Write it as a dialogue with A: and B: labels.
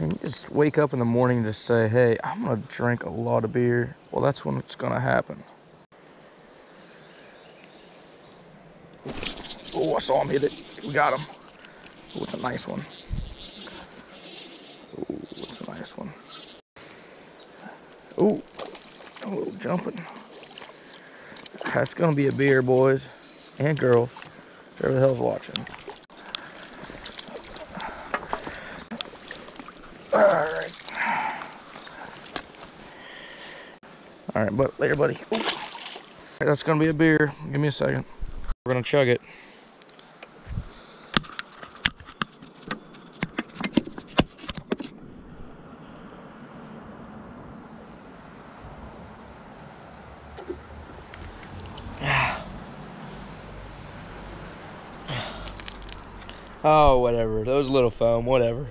A: And you just wake up in the morning and just say, hey, I'm gonna drink a lot of beer. Well, that's when it's gonna happen. Oh, I saw him hit it. We got him. Oh, it's a nice one. Oh, it's a nice one. Oh, oh, jumping. That's gonna be a beer, boys and girls. Whoever the hell's watching. All right. All right, but later, buddy. That's gonna be a beer. Give me a second. We're gonna chug it. Oh, whatever. Those little foam, whatever.